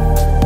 you